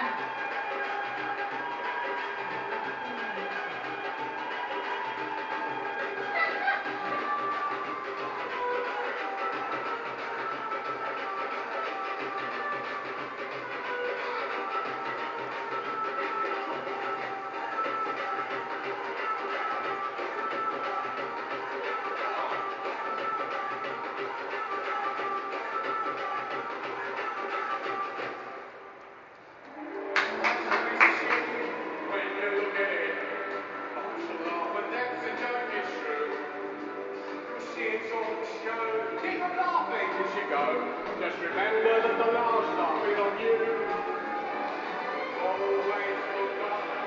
back. Remember that the last laugh is on you. Always look.